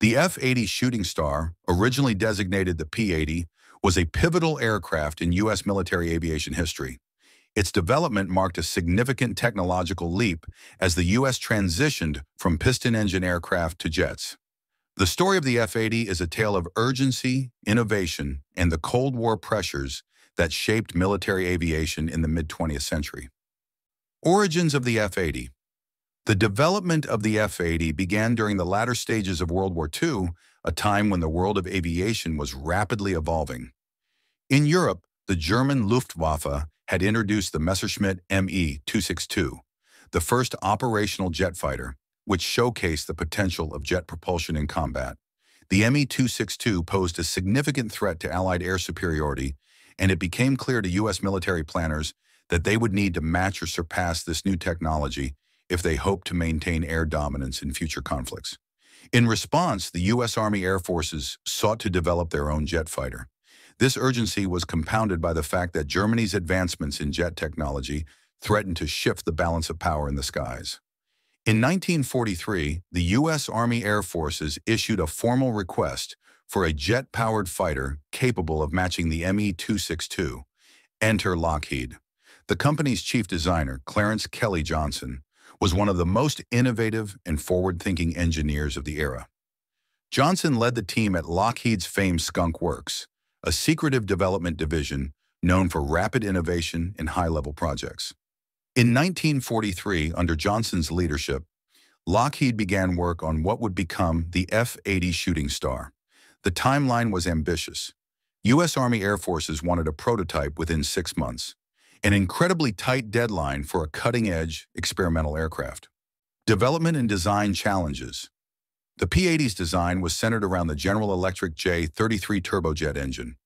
The F-80 Shooting Star, originally designated the P-80, was a pivotal aircraft in U.S. military aviation history. Its development marked a significant technological leap as the U.S. transitioned from piston-engine aircraft to jets. The story of the F-80 is a tale of urgency, innovation, and the Cold War pressures that shaped military aviation in the mid-20th century. Origins of the F-80 The development of the F-80 began during the latter stages of World War II, a time when the world of aviation was rapidly evolving. In Europe, the German Luftwaffe had introduced the Messerschmitt Me-262, the first operational jet fighter, which showcased the potential of jet propulsion in combat. The Me-262 posed a significant threat to Allied air superiority and it became clear to U.S. military planners that they would need to match or surpass this new technology if they hope to maintain air dominance in future conflicts. In response, the U.S. Army Air Forces sought to develop their own jet fighter. This urgency was compounded by the fact that Germany's advancements in jet technology threatened to shift the balance of power in the skies. In 1943, the U.S. Army Air Forces issued a formal request for a jet-powered fighter capable of matching the Me-262. Enter Lockheed. The company's chief designer, Clarence Kelly Johnson, was one of the most innovative and forward-thinking engineers of the era. Johnson led the team at Lockheed's famed Skunk Works, a secretive development division known for rapid innovation and high-level projects. In 1943, under Johnson's leadership, Lockheed began work on what would become the F-80 Shooting Star. The timeline was ambitious. U.S. Army Air Forces wanted a prototype within six months, an incredibly tight deadline for a cutting-edge experimental aircraft. Development and design challenges. The P-80's design was centered around the General Electric J-33 turbojet engine,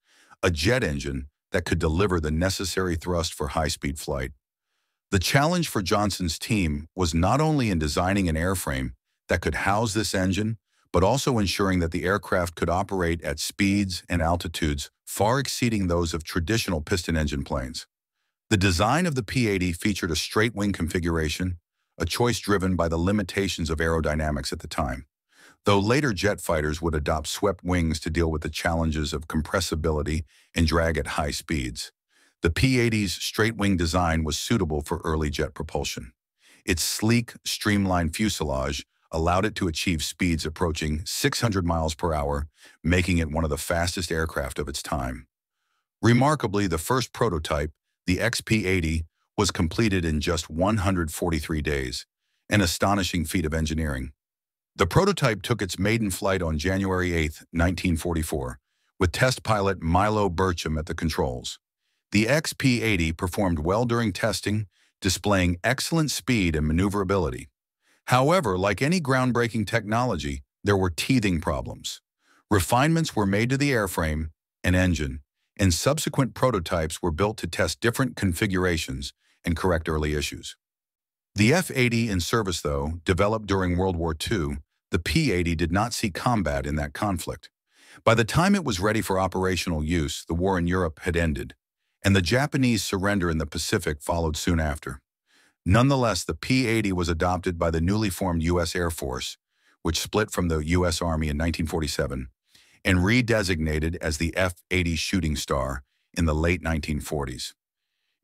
a jet engine that could deliver the necessary thrust for high-speed flight. The challenge for Johnson's team was not only in designing an airframe that could house this engine, but also ensuring that the aircraft could operate at speeds and altitudes far exceeding those of traditional piston engine planes. The design of the P-80 featured a straight wing configuration, a choice driven by the limitations of aerodynamics at the time, though later jet fighters would adopt swept wings to deal with the challenges of compressibility and drag at high speeds. The P-80's straight wing design was suitable for early jet propulsion. Its sleek, streamlined fuselage allowed it to achieve speeds approaching 600 miles per hour, making it one of the fastest aircraft of its time. Remarkably, the first prototype, the XP-80, was completed in just 143 days, an astonishing feat of engineering. The prototype took its maiden flight on January 8, 1944, with test pilot Milo Burcham at the controls. The XP-80 performed well during testing, displaying excellent speed and maneuverability. However, like any groundbreaking technology, there were teething problems. Refinements were made to the airframe and engine, and subsequent prototypes were built to test different configurations and correct early issues. The F-80 in service, though, developed during World War II, the P-80 did not see combat in that conflict. By the time it was ready for operational use, the war in Europe had ended, and the Japanese surrender in the Pacific followed soon after. Nonetheless, the P-80 was adopted by the newly formed U.S. Air Force, which split from the U.S. Army in 1947, and redesignated as the F-80 Shooting Star in the late 1940s.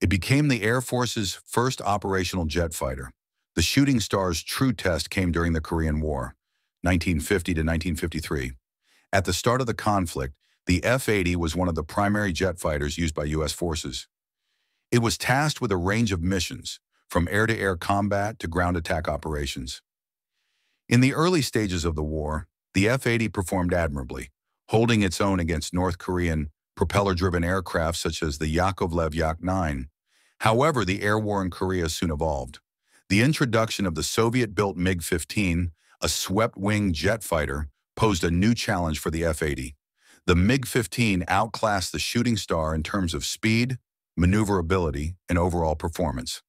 It became the Air Force's first operational jet fighter. The Shooting Star's true test came during the Korean War, 1950 to 1953. At the start of the conflict, the F-80 was one of the primary jet fighters used by U.S. forces. It was tasked with a range of missions, from air-to-air -air combat to ground attack operations. In the early stages of the war, the F-80 performed admirably, holding its own against North Korean propeller-driven aircraft such as the Yakovlev Yak-9. However, the air war in Korea soon evolved. The introduction of the Soviet-built MiG-15, a swept-wing jet fighter, posed a new challenge for the F-80. The MiG-15 outclassed the Shooting Star in terms of speed, maneuverability, and overall performance.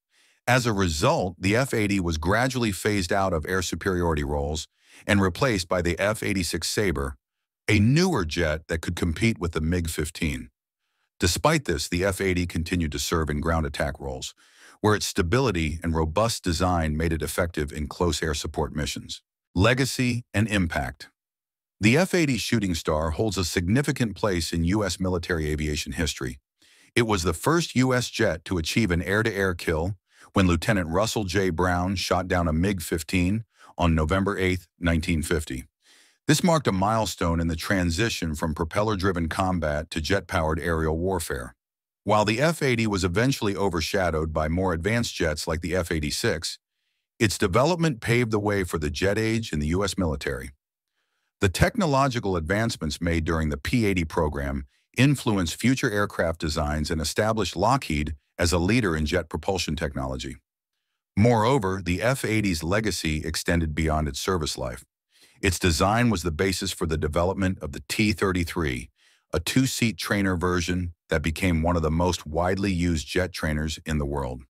As a result, the F-80 was gradually phased out of air superiority roles and replaced by the F-86 Sabre, a newer jet that could compete with the MiG-15. Despite this, the F-80 continued to serve in ground attack roles, where its stability and robust design made it effective in close air support missions. Legacy and Impact The F-80 Shooting Star holds a significant place in U.S. military aviation history. It was the first U.S. jet to achieve an air-to-air -air kill when Lieutenant Russell J. Brown shot down a MiG-15 on November 8, 1950. This marked a milestone in the transition from propeller-driven combat to jet-powered aerial warfare. While the F-80 was eventually overshadowed by more advanced jets like the F-86, its development paved the way for the jet age in the U.S. military. The technological advancements made during the P-80 program influenced future aircraft designs and established Lockheed as a leader in jet propulsion technology. Moreover, the F-80's legacy extended beyond its service life. Its design was the basis for the development of the T-33, a two-seat trainer version that became one of the most widely used jet trainers in the world.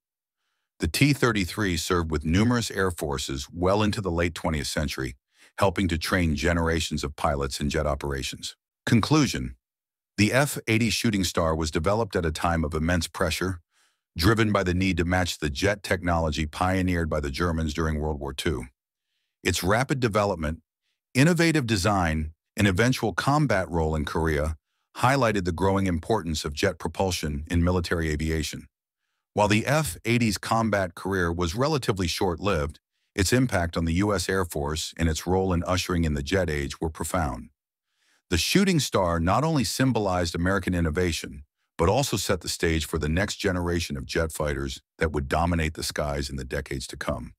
The T-33 served with numerous air forces well into the late 20th century, helping to train generations of pilots in jet operations. Conclusion The F-80 Shooting Star was developed at a time of immense pressure, driven by the need to match the jet technology pioneered by the Germans during World War II. Its rapid development, innovative design, and eventual combat role in Korea highlighted the growing importance of jet propulsion in military aviation. While the F-80's combat career was relatively short-lived, its impact on the U.S. Air Force and its role in ushering in the jet age were profound. The shooting star not only symbolized American innovation, but also set the stage for the next generation of jet fighters that would dominate the skies in the decades to come.